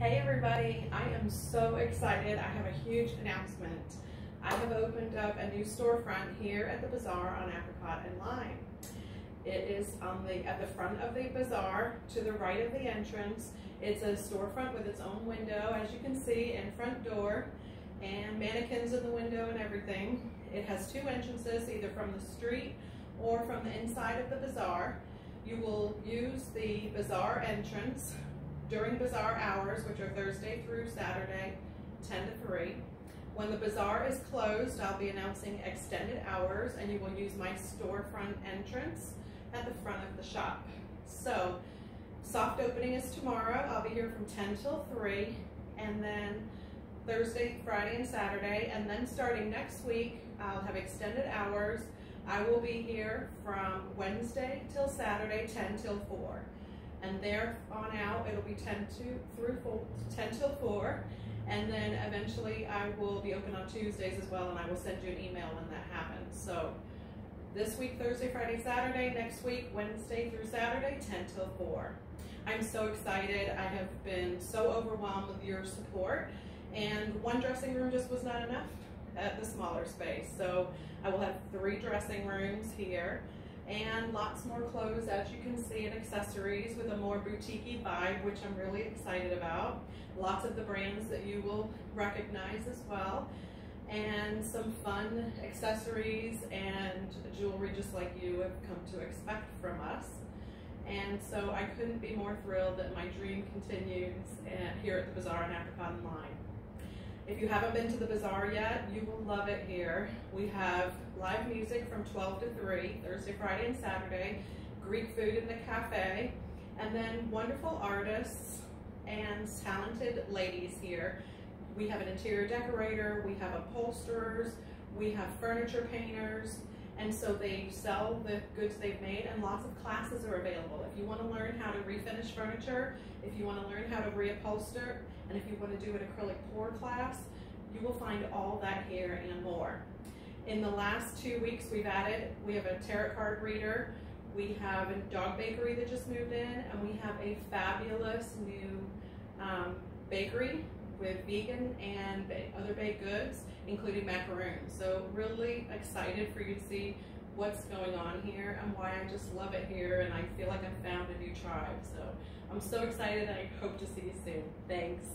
Hey everybody, I am so excited. I have a huge announcement. I have opened up a new storefront here at the bazaar on Apricot and Lime. It is on the at the front of the bazaar to the right of the entrance. It's a storefront with its own window, as you can see, and front door, and mannequins in the window and everything. It has two entrances, either from the street or from the inside of the bazaar. You will use the bazaar entrance during bazaar hours, which are Thursday through Saturday, 10 to 3. When the bazaar is closed, I'll be announcing extended hours and you will use my storefront entrance at the front of the shop. So, soft opening is tomorrow. I'll be here from 10 till 3 and then Thursday, Friday, and Saturday. And then starting next week, I'll have extended hours. I will be here from Wednesday till Saturday, 10 till 4 and there on out it'll be 10 to through 4, 10 till 4 and then eventually I will be open on Tuesdays as well and I will send you an email when that happens. So this week Thursday Friday Saturday next week Wednesday through Saturday 10 till 4 I'm so excited. I have been so overwhelmed with your support. And one dressing room just was not enough at the smaller space. So I will have three dressing rooms here and lots more clothes as you can see and accessories with a more boutique vibe which I'm really excited about. Lots of the brands that you will recognize as well and some fun accessories and jewelry just like you have come to expect from us. And so I couldn't be more thrilled that my dream continues eh, here at the Bazaar and Lime. If you haven't been to the bazaar yet, you will love it here. We have live music from 12 to 3, Thursday, Friday, and Saturday, Greek food in the cafe, and then wonderful artists and talented ladies here. We have an interior decorator, we have upholsterers, we have furniture painters, and so they sell the goods they've made and lots of classes are available. If you want to learn how to refinish furniture, if you want to learn how to reupholster, and if you want to do an acrylic pour class, you will find all that here and more. In the last two weeks we've added, we have a tarot card reader, we have a dog bakery that just moved in, and we have a fabulous new um, bakery with vegan and other baked goods, including macaroons. So really excited for you to see what's going on here and why I just love it here and I feel like I've found a new tribe. So I'm so excited I hope to see you soon. Thanks.